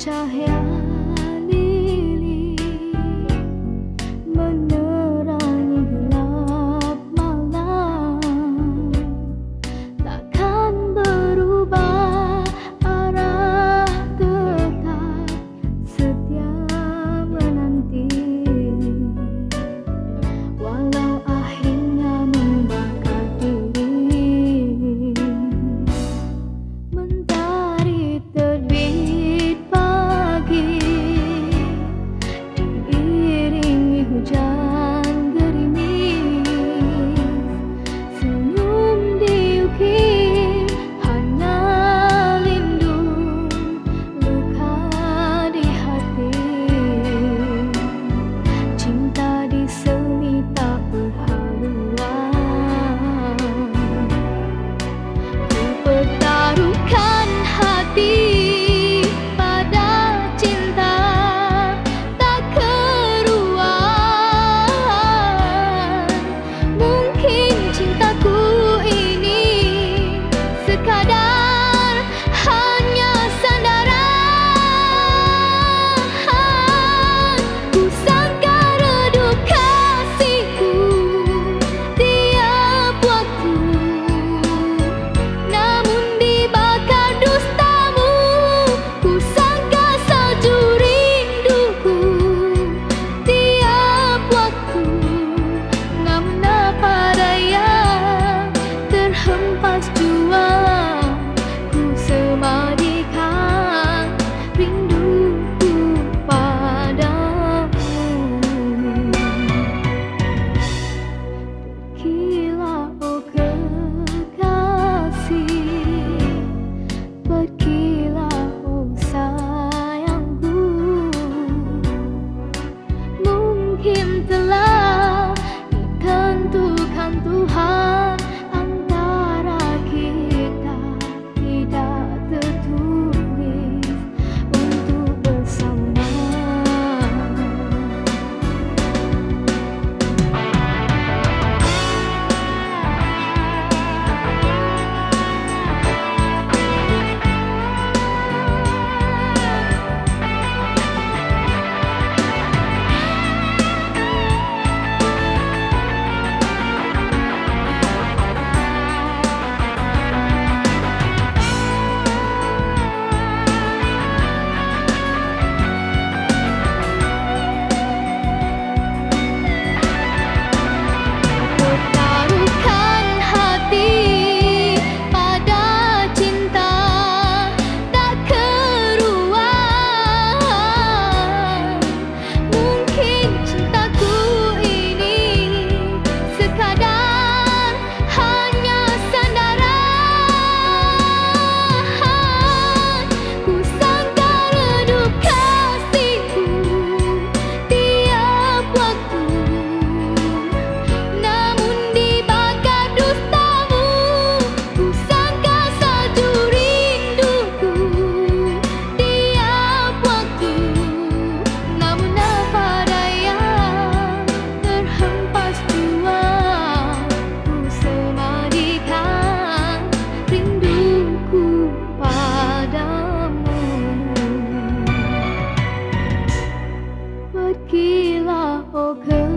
朝阳哦，哥。